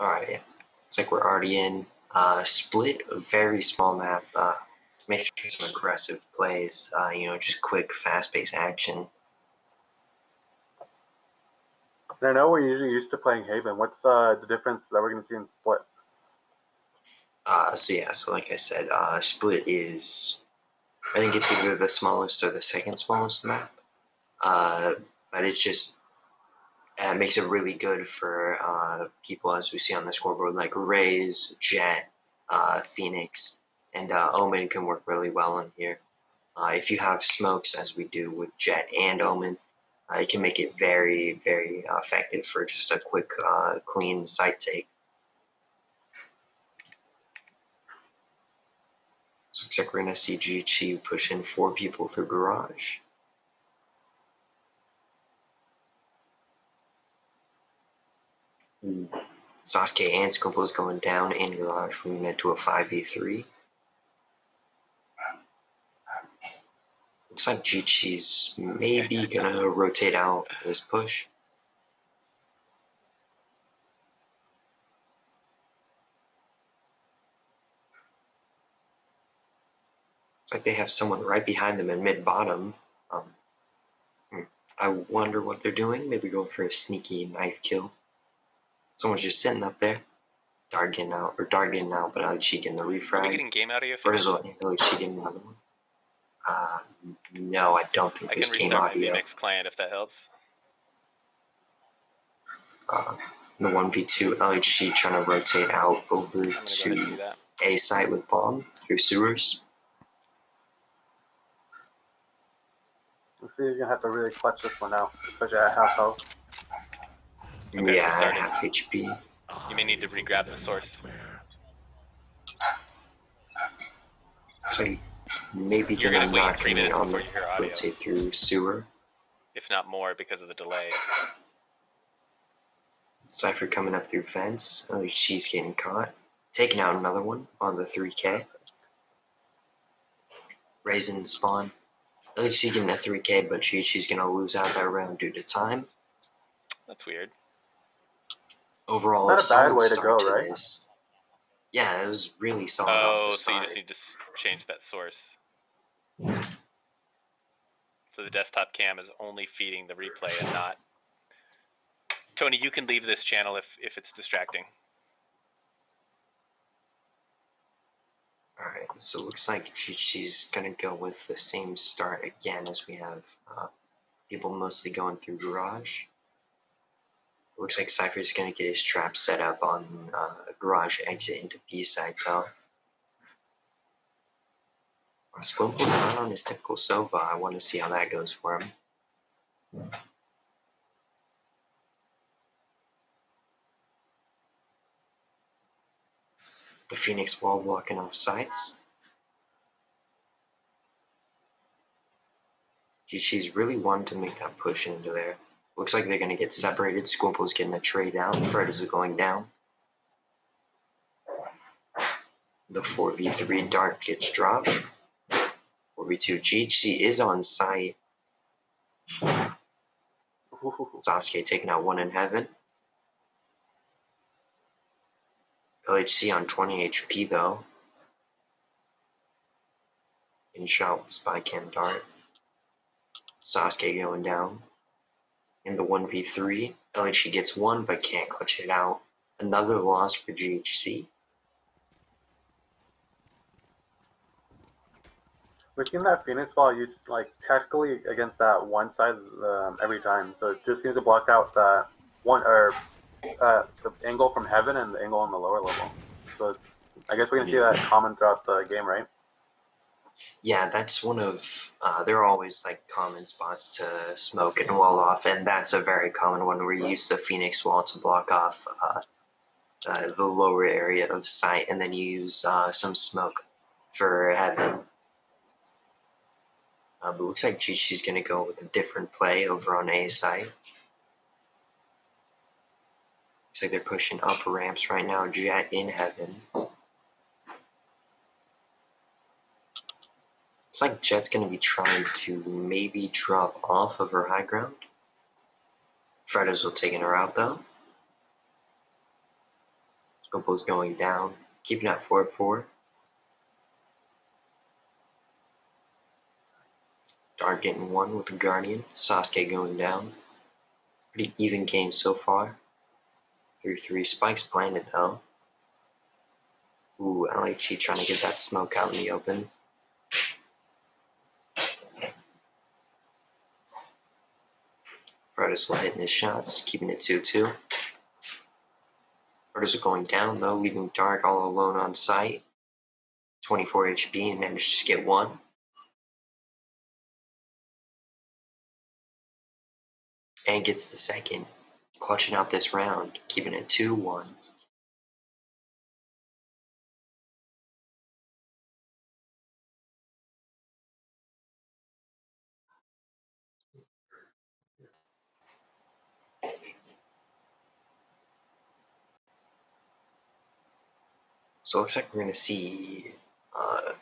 Alright, yeah. Looks like we're already in. Uh, split, a very small map. Uh, makes for some aggressive plays. Uh, you know, just quick, fast-paced action. I know we're usually used to playing Haven. What's uh, the difference that we're going to see in Split? Uh, so yeah, so like I said, uh, Split is, I think it's either the smallest or the second smallest map. Uh, but it's just uh, makes it really good for uh, people as we see on the scoreboard like Raze, Jett, uh, Phoenix, and uh, Omen can work really well in here. Uh, if you have smokes, as we do with Jett and Omen, uh, it can make it very, very effective for just a quick, clean site take. So looks like we're going to see GHC push in four people through Garage. Sasuke and Squimple going down in Garage, leading it to a 5v3. Looks like GHC's maybe gonna rotate out this push. Looks like they have someone right behind them in mid bottom. Um, hmm, I wonder what they're doing. Maybe going for a sneaky knife kill. Someone's just sitting up there. Dart getting out, or Dart getting out, but Ali getting the refrag. Are you getting game out of your Frizzle and Ali getting another one. Uh, no, I don't think I this game audio. next client if that helps. Uh, the 1v2 LHC trying to rotate out over to A site with bomb through sewers. Looks like you're gonna have to really clutch this one out, especially at half health. Okay, yeah, I have HP. You may need to re-grab the source. So maybe you're gonna, gonna wait three minutes before you hear audio. Rotate through sewer. If not more, because of the delay. Cypher coming up through fence. Oh, she's getting caught. Taking out another one on the 3K. Raisin spawn. At least she's getting a 3K, but she, she's going to lose out that round due to time. That's weird overall not a bad way to go, right? This. Yeah, it was really solid. Oh, so you just need to change that source. So the desktop cam is only feeding the replay and not. Tony, you can leave this channel if if it's distracting. All right, so it looks like she, she's gonna go with the same start again as we have uh, people mostly going through garage. Looks like Cypher is gonna get his trap set up on uh, garage exit into B side though. Squimple's not on his typical Sova. I want to see how that goes for him. The Phoenix wall blocking off sights. She's really wanting to make that push into there. Looks like they're going to get separated. Squimple's getting a tray down. Fred is going down. The 4v3 dart gets dropped. 4v2 GHC is on site. Sasuke taking out one in heaven. LHC on 20 HP though. In shot with spy cam dart. Sasuke going down in the 1v3. LHC gets one but can't clutch it out. Another loss for GHC. We've seen that Phoenix ball used like tactically against that one side um, every time, so it just seems to block out that one or uh, the angle from heaven and the angle on the lower level. So I guess we can see that common throughout the game, right? Yeah, that's one of uh, there are always like common spots to smoke and wall off, and that's a very common one. We use the Phoenix wall to block off uh, uh, the lower area of sight, and then you use uh, some smoke for heaven. Uh, but looks like Chichi's gonna go with a different play over on A side. Looks like they're pushing up ramps right now. Jett in heaven. Looks like Jett's going to be trying to maybe drop off of her high ground. Freddo's will taking her out though. Scumpo's going down, keeping at 4 4. Dark getting one with the Guardian. Sasuke going down. Pretty even game so far. 3 3. Spike's planted though. Ooh, LHC trying to get that smoke out in the open. Frodo's hitting his shots, keeping it 2 2. Frodo's are going down though, leaving Dark all alone on site. 24 HP and managed to get one. And gets the second, clutching out this round, keeping it 2 1. So it looks like we're going to see uh,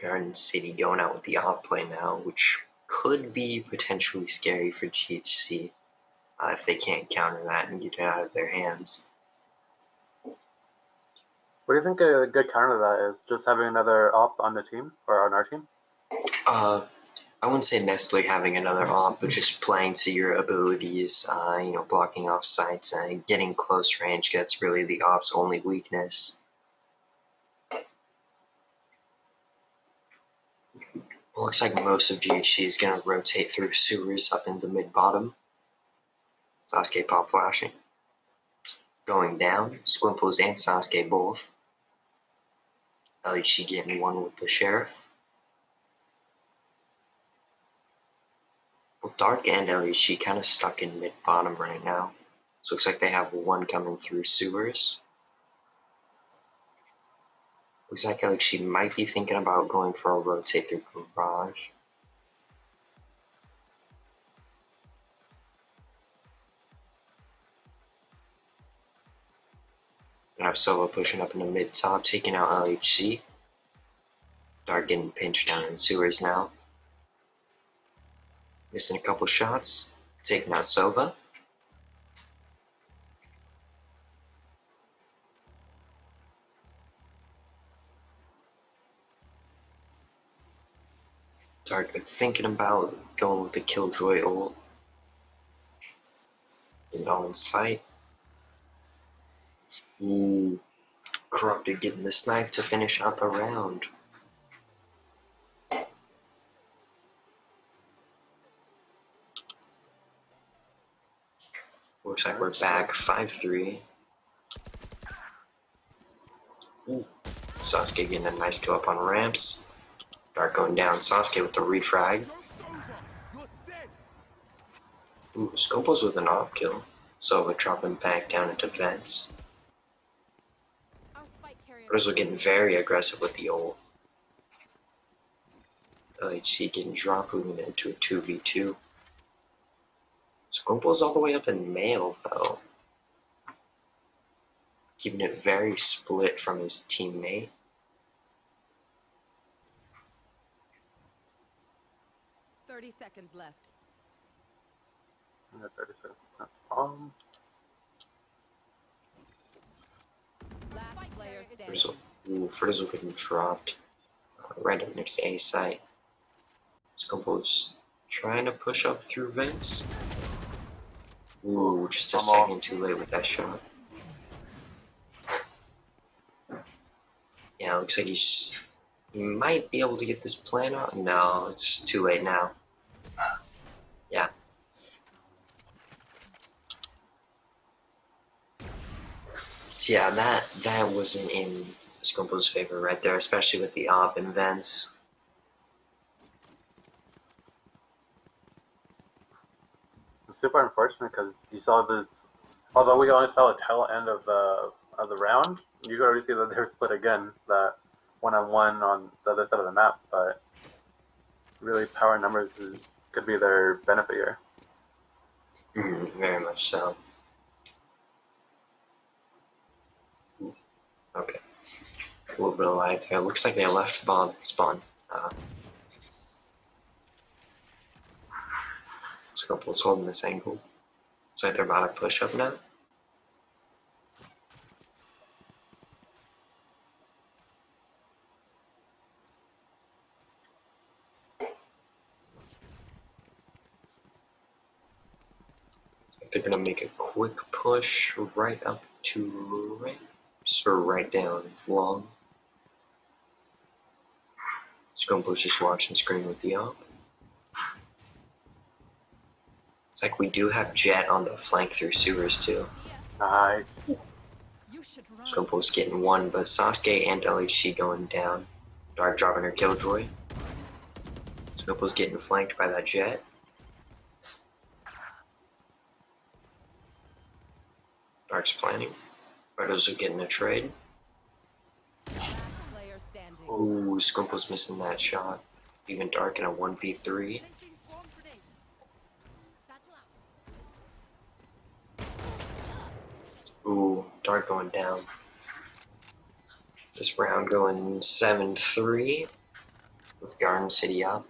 Garden City going out with the off play now, which could be potentially scary for GHC uh, if they can't counter that and get it out of their hands. What do you think a good counter to that is? Just having another op on the team or on our team? Uh, I wouldn't say necessarily having another op, but just playing to your abilities, uh, you know, blocking off sites and getting close range gets really the op's only weakness. Looks like most of GHC is going to rotate through sewers up into mid bottom. Sasuke pop flashing. Going down, Squimples and Sasuke both. LHC getting one with the sheriff. Well, Dark and LHC kind of stuck in mid bottom right now. So looks like they have one coming through sewers. Looks like like she might be thinking about going for a rotate through garage. I have Sova pushing up in the mid top, taking out LHC. Dark getting pinched down in sewers now. Missing a couple shots, taking out Sova. Thinking about going with the Killjoy ult. And on site. Ooh. Corrupted getting the snipe to finish out the round. Looks like we're back 5-3. Sasuke getting a nice kill up on ramps. Dark going down. Sasuke with the refrag. Ooh, Scopos with an off kill. Sova dropping back down into vents. Rizzo getting very aggressive with the ult. Uh, LHC getting drop moving into a 2v2. Scrumple's all the way up in mail though. Keeping it very split from his teammate. Thirty seconds left. Yeah, 30 seconds. Um, Last player standing. Frizzle. Ooh, Frizzle getting dropped. Uh, right up next to A site. Scrumple's trying to push up through vents. Ooh, just a I'm off. second too late with that shot. Yeah, looks like he's he might be able to get this plan out. No, it's too late now. Yeah, that that wasn't in Scrumple's favor right there, especially with the op and vents. it's super unfortunate because you saw this. Although we only saw the tail end of the of the round, you could already see that they're split again. That one on one on the other side of the map, but really, power numbers is could be their benefit here. Mhm, very much so. Okay. A little bit of light here. Looks like they left Bob spawn. Uh, Scrumple's holding this angle. Looks like they're about to push up now. They're gonna make a quick push right up to right or right down long. Scrumple's just watching screen with the op. It's like we do have Jett on the flank through sewers too. Nice. You. Scrumple's getting one, but Sasuke and LHC going down. Dark dropping her killjoy. Scrumple's getting flanked by that Jett. Dark's planning. Redo's are getting a trade. Oh, Scrumple's missing that shot. Even Dark in a 1v3. Placing swarm grenade. Satchel out. Ooh, Dark going down. This round going 7-3 with Garden City up.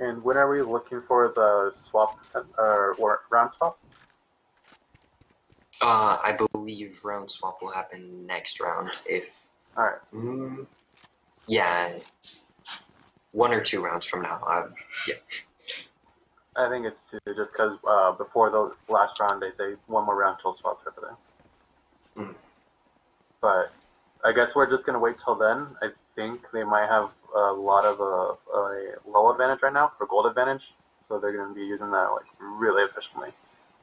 And when are we looking for the swap uh, or round swap? Uh, I believe round swap will happen next round if. All right. Mm, yeah, one or two rounds from now. Um, yeah, I think it's two, just because uh, before the last round they say one more round till swaps over there. Mm. But I guess we're just gonna wait till then. I think they might have a lot of uh, a low advantage right now for gold advantage, so they're gonna be using that like really efficiently.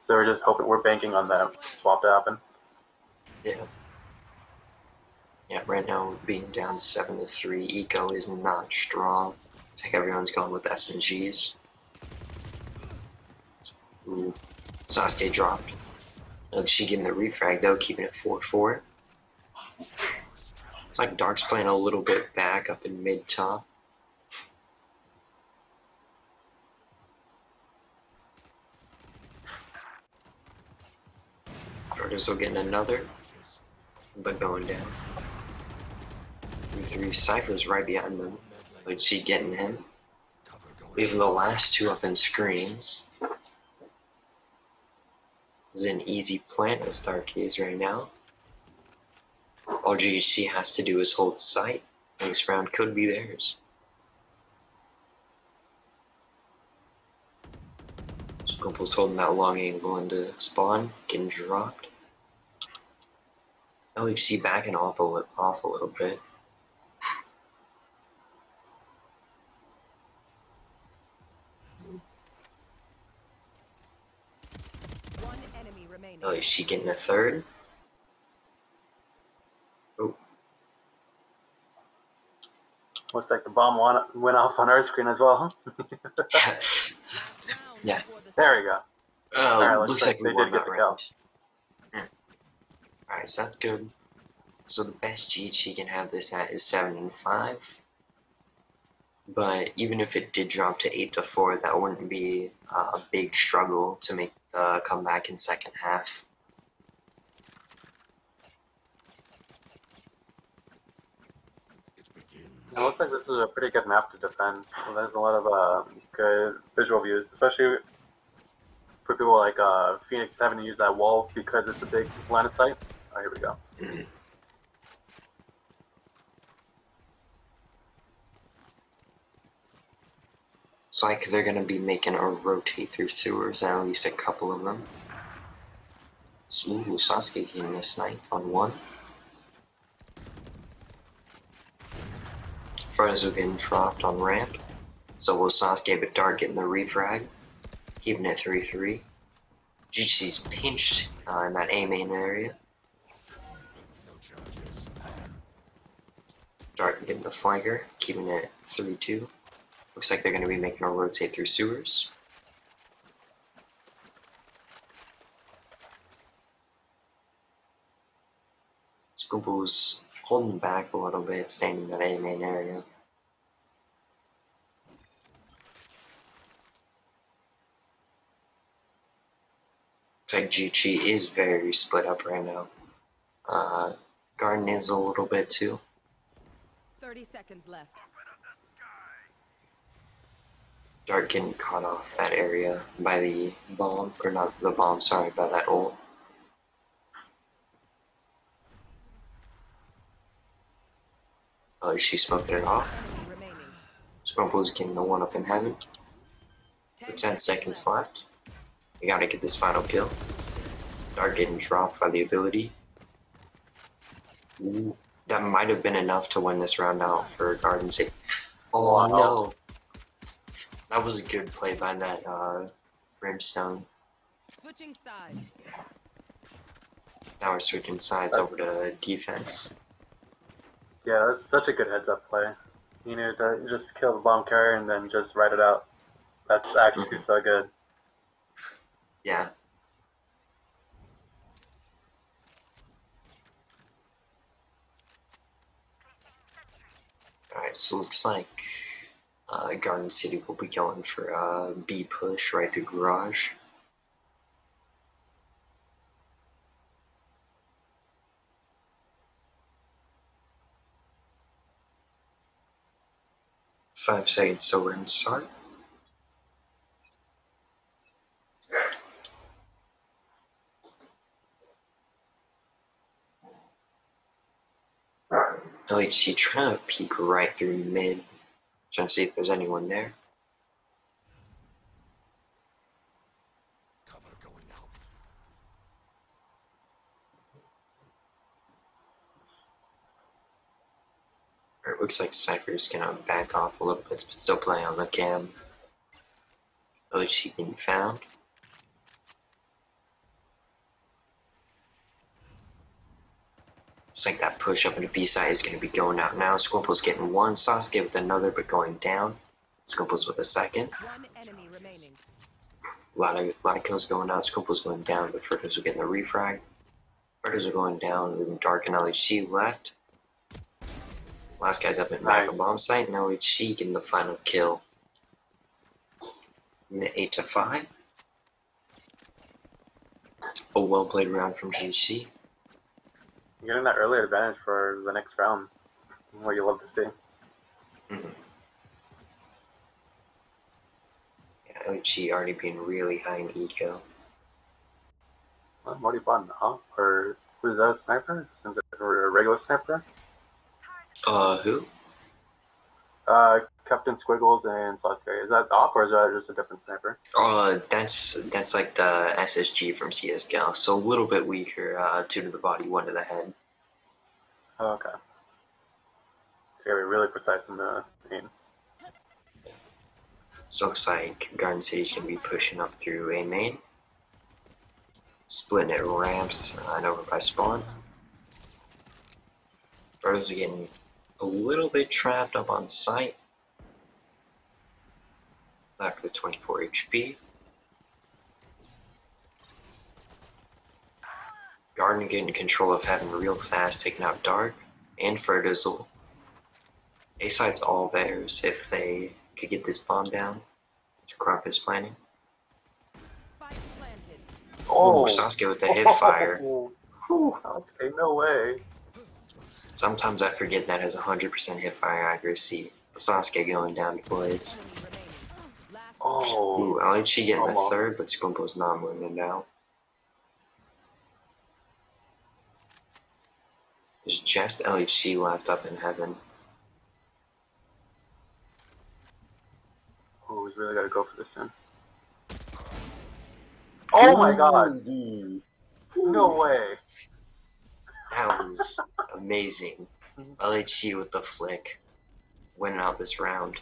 So we're just hoping we're banking on that swap to happen. yeah, yeah. Right now, being down seven to three, Eco is not strong. I think everyone's going with SMGs. Ooh, Sasuke dropped. Uh, she getting the refrag though, keeping it four four. It's like Dark's playing a little bit back up in mid top. Jordan's still getting another, but going down. Three Cypher's right behind them. But she getting him. Leaving the last two up in screens. This is an easy plant as Dark is right now. All GHC has to do is hold site. Next round could be theirs. Skumple's holding that long angle into spawn, getting dropped. LHC backing off a, off a little bit. One enemy remaining. Oh, LHC getting a third. Looks like the bomb went, went off on our screen as well. Last Yeah. there we go. Oh, Alright, looks, looks like, like we they did get the round. Hmm. Alright, so that's good. So the best GHC can have this at is seven and five. But even if it did drop to eight to four, that wouldn't be uh, a big struggle to make the comeback in second half. It looks like this is a pretty good map to defend. There's a lot of uh, good visual views, especially for people like uh, Phoenix having to use that wall because it's a big line of sight. Oh, here we go. It's like they're gonna be making a rotate through sewers, at least a couple of them. Ooh, Sasuke getting a snipe on one. Frozo getting dropped on ramp. So will Sasuke, but Dark getting the refrag. Keeping it 3-3. GGC's pinched uh, in that A main area. Dark getting the flanker, keeping it 3-2. Looks like they're going to be making a rotate through sewers. Scoople's holding back a little bit, staying in that A main area. Looks like GG is very split up right now. Uh, Garden is a little bit too. 30 seconds left. Dark getting caught off that area by the bomb, or not the bomb, sorry, by that ult. Oh, is she smoking it off? Enemy remaining. Scrumple's getting the one up in heaven. With 10 seconds left. We gotta get this final kill. Dark getting dropped by the ability. Ooh, that might have been enough to win this round out for Garden City. Oh Wow. no. That was a good play by that uh, Brimstone. Switching sides. Now we're switching sides over to defense. Yeah, that's such a good heads up play. You know, to just kill the bomb carrier and then just write it out. That's actually so good. Yeah. Alright, so looks like uh, Garden City will be going for a B push right through garage. Five seconds so we're in start. Oh, LHC trying to peek right through mid, trying to see if there's anyone there. Cover going out. It looks like Cypher's gonna back off a little bit, but still play on the cam. LHC being found. Looks like that push up into B side is gonna be going out now. Squimple's getting one, Sasuke with another, but going down. Squimple's with a second. One enemy remaining. A lot of lot of kills going out. Scoople's going down, but Furters are getting the refrag. Furters are going down, leaving Dark and LHC left. Last guy's up at Nice. Bomb site, and LHC getting the final kill. In the eight to five. A well played round from GC. You're getting that early advantage for the next round. What you love to see. Mhm. Yeah, LHC already being really high in eco. Well, Morty Bond, huh? Or who's that a sniper? Since it- a regular sniper? Uh, who? Uh, Captain Squiggles and Sasuke. Is that off or is that just a different sniper? Uh, that's that's like the SSG from CSGO, so a little bit weaker. Uh, two to the body, one to the head. Oh, okay. Yeah, we're really precise in the aim. So looks like Garden City's gonna be pushing up through A main, splitting it ramps uh, and over by spawn. Birds are getting a little bit trapped up on site. Left with 24 HP. Garden getting control of Heaven real fast, taking out Dark and Ferdizzle. A side's all theirs if they could get this bomb down. which Crop is planning. Spike planted. Oh, Sasuke with the hip fire. Whew, Sasuke, no way. Sometimes I forget that has 100% hip fire accuracy. Sasuke going down, boys. Enemy remaining. Last Oh, Ooh, LHC getting the third, but Squimple's not winning now. out. There's just LHC left up in heaven. oh, he's really got to go for this one. Oh my god, Ooh, no way. That was amazing. LHC with the flick. Winning out this round.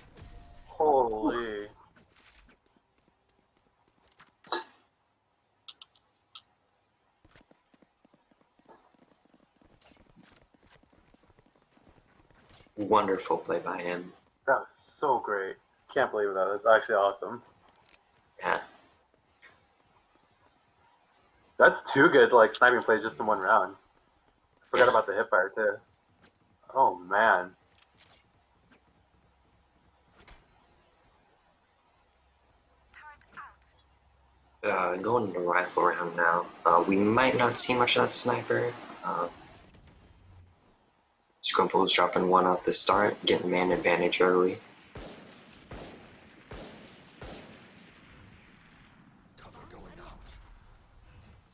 Holy. Wonderful play by him. That was so great. Can't believe that. That's actually awesome. Yeah. That's two good like sniping plays just in one round. Forgot about the hip fire too. Oh man. Uh, going into rifle round now. Uh, we might not see much of that sniper. Uh, Scrumple's dropping one off the start, getting man advantage early. Cover going out.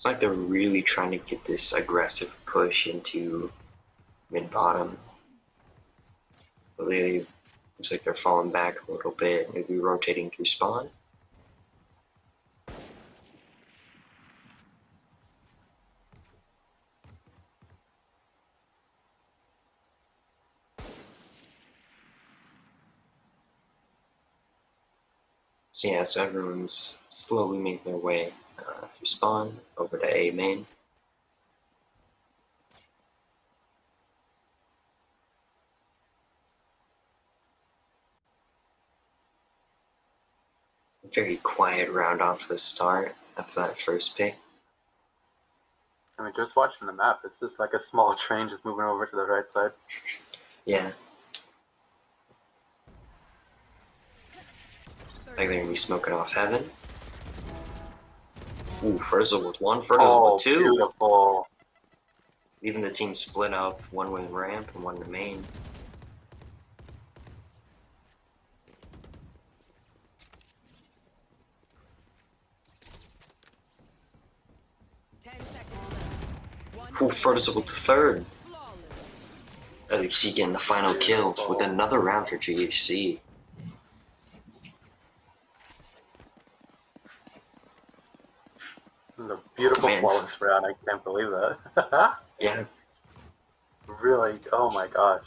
It's like they're really trying to get this aggressive push into mid bottom. But they Looks like they're falling back a little bit, maybe rotating through spawn. So yeah, so everyone's slowly making their way uh, through spawn over to A main. Very quiet round off the start after that first pick. I mean, just watching the map, it's just like a small train just moving over to the right side. Yeah, like they're gonna be smoking off heaven. Ooh, Frizzle with one, Frizzle Oh, with two. beautiful. Even the team split up, one with ramp and one the main. Ten seconds left. One Ooh, Frizzle with the third. flawless. LHC getting the final kill with another round for GHC. A beautiful Man. flawless round. I can't believe that. Yeah, really, oh my gosh.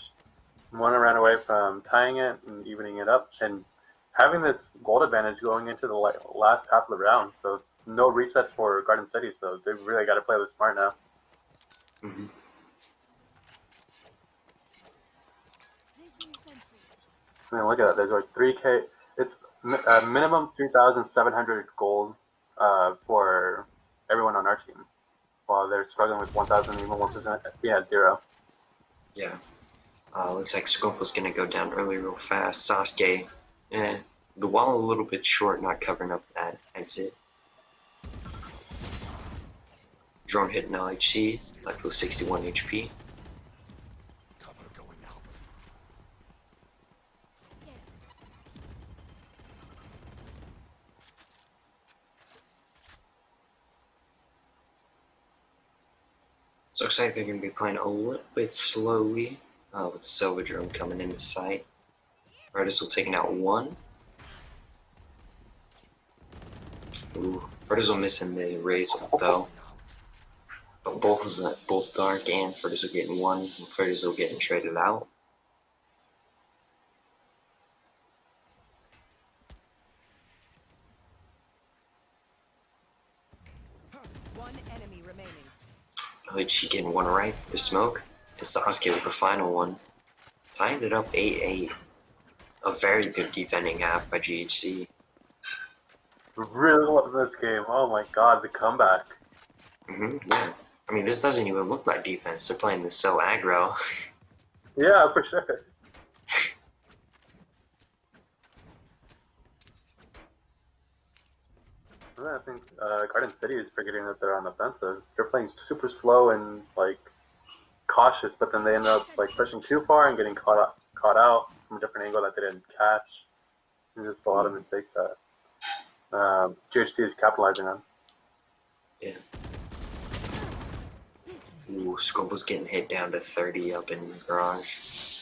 One ran away from tying it and evening it up and having this gold advantage going into the last half of the round. So no resets for Garden City. So they really got to play this smart now. Mm -hmm. I mean, look at that. There's like 3K. It's mi- uh, minimum 3,700 gold uh, for everyone on our team, while they're struggling with 1,000, even 1%. We had zero. yeah. Uh, looks like Scope was gonna go down early real fast. Sasuke, eh, the wall a little bit short, not covering up that exit. Drone hitting LHC, left with 61 HP. So like they're going to be playing a little bit slowly uh, with the Silver Drone coming into sight. Vertis will taking out one. Ooh, Vertis will missing the Razor though. But both of them, both Dark and Vertis will getting one, and Vertis will getting traded out. One enemy remaining. LHC getting one right for the smoke, and Sasuke with the final one. Tying it up 8-8. A very good defending half by GHC. Really love this game. Oh my god, the comeback. hmm yeah. I mean, this doesn't even look like defense. They're playing this so aggro. Yeah, for sure. I think uh, Garden City is forgetting that they're on offensive. They're playing super slow and like cautious, but then they end up like pushing too far and getting caught out, caught out from a different angle that they didn't catch. There's just a lot of mistakes that um, GHC is capitalizing on. Yeah. Ooh, Scope was getting hit down to 30 up in the garage.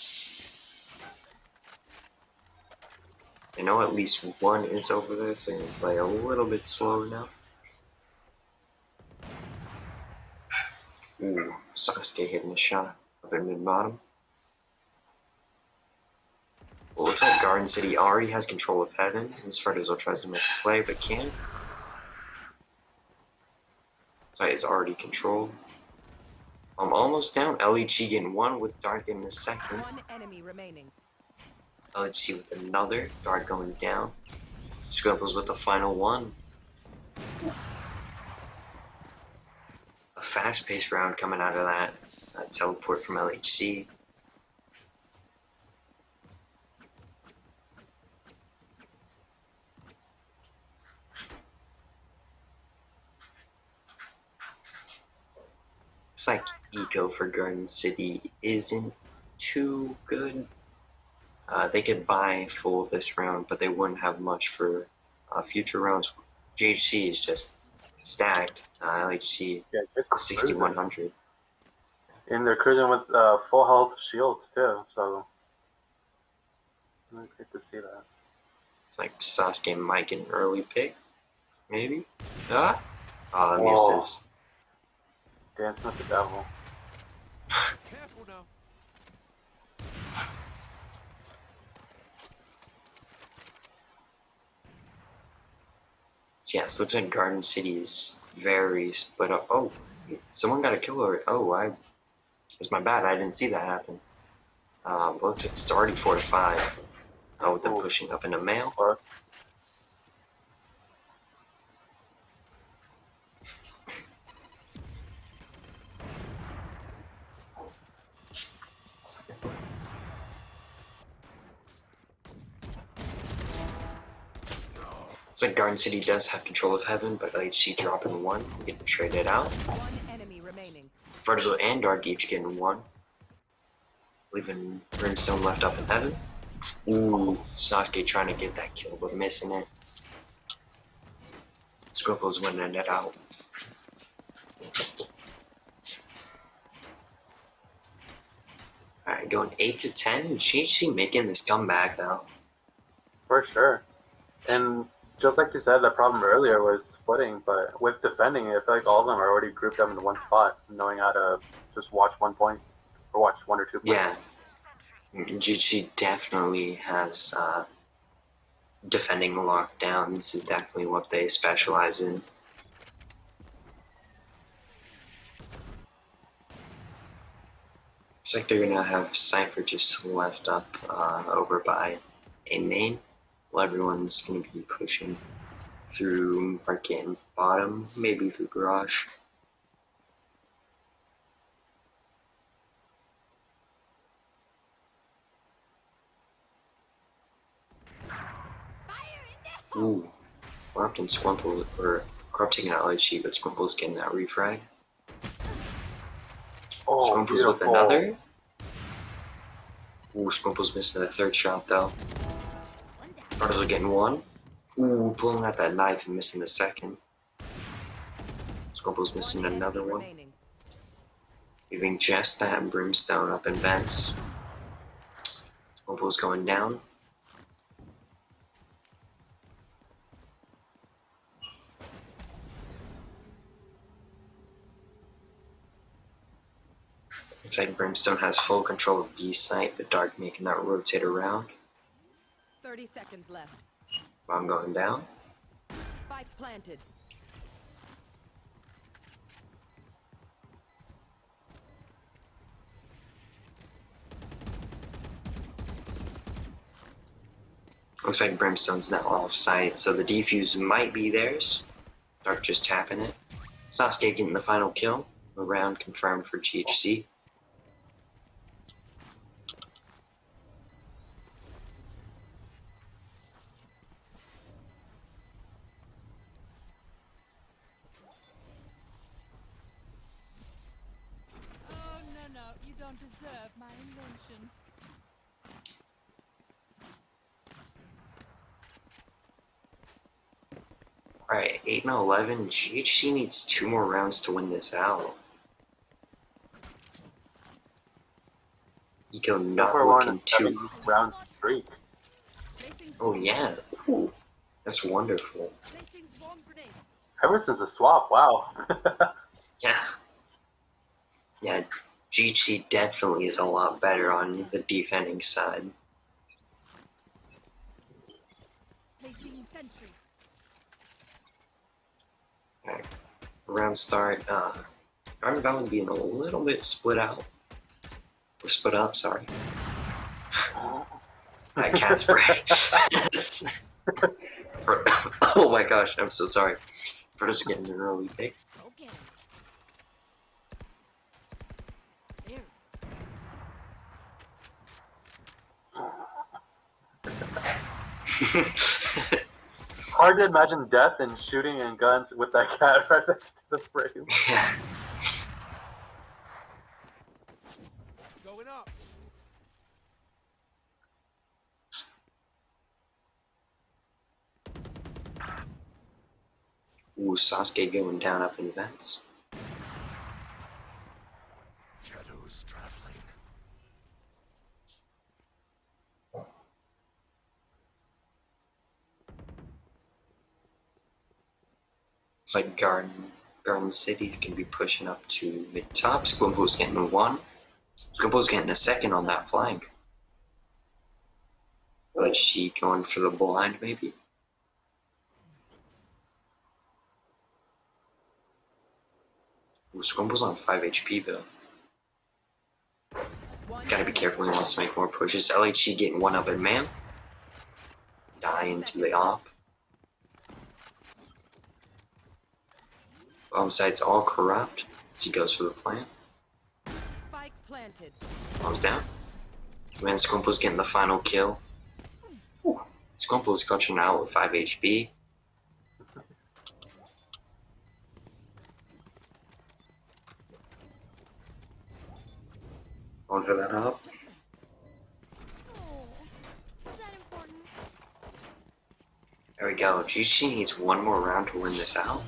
I know at least one is over there, so I'm gonna play a little bit slower now. Ooh, Sasuke hitting a shot up in mid bottom. Well, looks like Garden City already has control of Heaven. His Fertizo tries to make a play, but can't. Site is already controlled. I'm almost down. LHC getting one with Dark in the second. One enemy remaining. LHC with another. Dark going down. Scrubbles with the final one. A fast paced round coming out of that. that teleport from LHC. Looks like eco for Garden City isn't too good. Uh, they could buy full this round, but they wouldn't have much for uh, future rounds. GHC is just stacked. Uh, LHC Yeah, just cruising. 6100. And they're cruising with uh, full health shields too, so Great to see that. It's like Sasuke might get an early pick. Maybe? Ah! Oh, Whoa. misses. Dance with the devil. Careful now. So yeah, looks like Garden City is very split up. Oh, someone got a kill already. Oh, I. It's my bad. I didn't see that happen. Um, well, looks like it's already 4 to 5. Oh, with them Oh. pushing up into mail. Close. Looks like Garden City does have control of Heaven, but LHC dropping 1. We're getting traded out. One enemy remaining. Vertigo and Dark each getting 1. Leaving Brimstone left up in Heaven. Ooh, Sasuke trying to get that kill, but missing it. Scripple's winning it out. Alright, going 8 to 10. GHC making this comeback though. For sure. And just like you said, the problem earlier was splitting, but with defending, I feel like all of them are already grouped up into one spot, knowing how to just watch one point or watch one or two points. Yeah. GHC definitely has uh, defending lockdown. This is definitely what they specialize in. Looks like they're gonna have Cypher just left up uh, over by a main. Well, everyone's gonna be pushing through market and bottom, maybe through garage. Ooh, Warped and Squimple, or Corrupt taking out LHC, but Squimple's getting that refrag. Oh, Squimple's with another. Ooh, Squimple's missing the third shot though. Brothers are getting one. Ooh, pulling out that knife and missing the second. Squimple's missing another one. Leaving just that Brimstone up in vents. Squimple's going down. Looks like Brimstone has full control of B site, but Dark making that rotate around. 30 seconds left. Bomb going down. Spike planted. Looks like Brimstone's now off site, so the defuse might be theirs. Dark just tapping it. Sasuke getting the final kill. The round confirmed for GHC. 11. GHC needs two more rounds to win this out. Eco not Number one looking too. round. Placing Oh, yeah. Ooh, that's wonderful. Ever since the swap, wow. Yeah. Yeah, GHC definitely is a lot better on the defending side. Round start, uh, Garden Valley being a little bit split out. Or split up, sorry. My cat's. For, oh my gosh, I'm so sorry. For just getting an early pick. Okay. There. Hard to imagine death and shooting and guns with that cat right next to the frame. yeah. Going up. Ooh, Sasuke going down up in vents. Like Garden Garden City's gonna be pushing up to mid top. Squimple's getting one. Squimple's getting a second on that flank. But she going for the blind maybe? Ooh, Squimple's on 5 HP though. Gotta be careful, he wants to make more pushes. LHC getting one up in man. Dying to the op. Bomb site's all corrupt as he goes for the plant. Spike planted. Bombs down. Man, Squimple's getting the final kill. Whew. Squimple's clutching out with 5 HP. Going for that up. Is that important? There we go. GC needs one more round to win this out.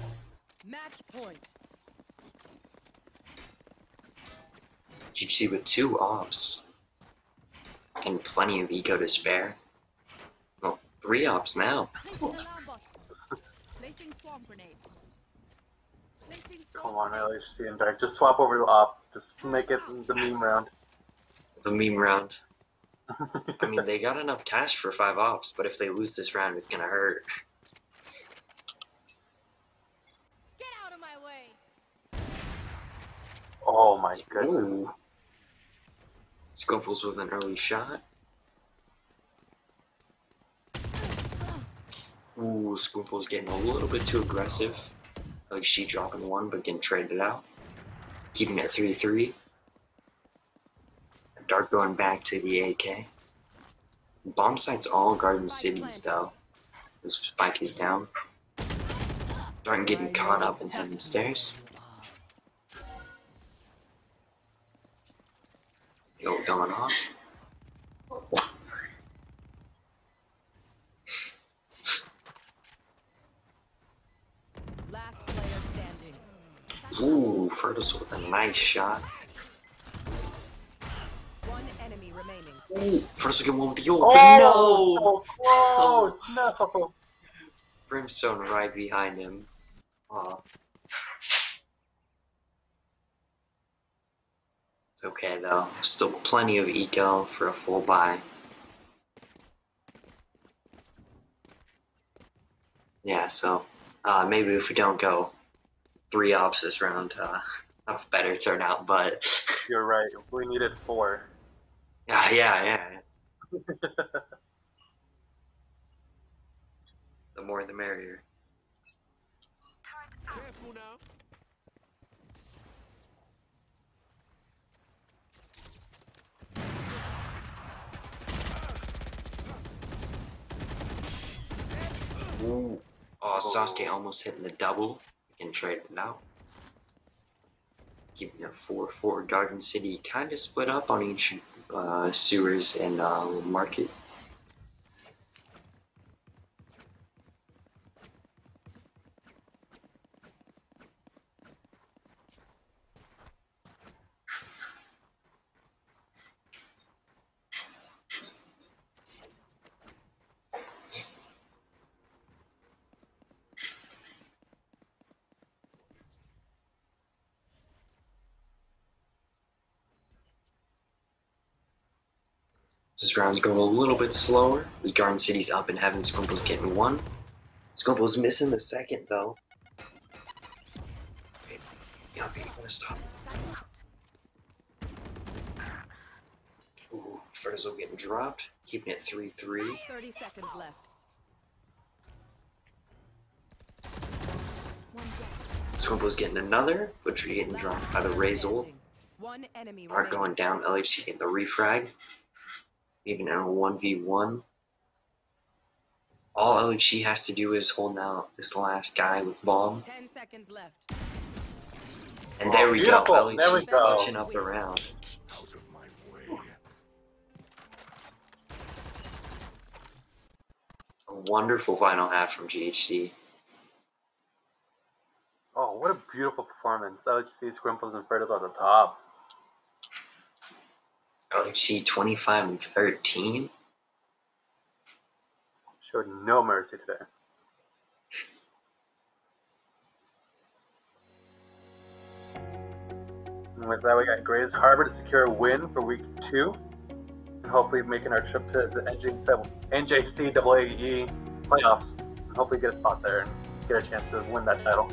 Match point. GC with two ops. And plenty of eco to spare. Well, three ops now. Placing alarm bot. Placing swarm grenade. Placing swarm Come on, grenade. LHC and Dark. Just swap over to op. Just make it the meme round. The meme round. I mean, they got enough cash for five ops, but if they lose this round, it's gonna hurt. Get out of my way. oh my goodness. Ooh. Scuffles with an early shot. Ooh, Squimple's getting a little bit too aggressive. Like she dropping one, but getting traded out. Keeping it 3 3. Dark going back to the AK. Bomb sites all Garden Cities, though. This spike is down. Dark getting caught up in heaven stairs. Yo, going off. Last player standing. Ooh, Fertus with a nice shot. One enemy remaining. Ooh, Fertus getting one with the ult, Oh, no! so close! No! Brimstone right behind him. Aw. Okay though. Still plenty of eco for a full buy. Yeah, so uh, maybe if we don't go three ops this round, uh, a better turnout. But You're right. We needed four. yeah, yeah, yeah. the more the merrier. Careful now. Ooh. Oh, Sasuke almost hitting the double We can trade it out. Keeping it 4 4. Garden City kind of split up on each uh, sewers and uh, market. Going a little bit slower. As Garden City's up in heaven, Squimple's getting one. Squimple's missing the second though. Okay, yeah, okay, I'm gonna stop. Ooh, Ferzo getting dropped, keeping it 3 3. 30 seconds left. Squimple's getting another, Butcher getting dropped by the Razor. standing. One enemy Art going down, LHC getting the refrag. Even in a 1v1. All LHC has to do is hold out this last guy with bomb. 10 seconds left. And there Oh, we beautiful. go. There we LHC go. clutching up the round. Out of my way. A wonderful final half from GHC. Oh, what a beautiful performance. LHC, Squimples, and Fertus on the top. OG 25 and 13. Showed no mercy today. And with that, we got Grays Harbor to secure a win for week two. And hopefully, making our trip to the NJCAA playoffs. And hopefully, get a spot there and get a chance to win that title.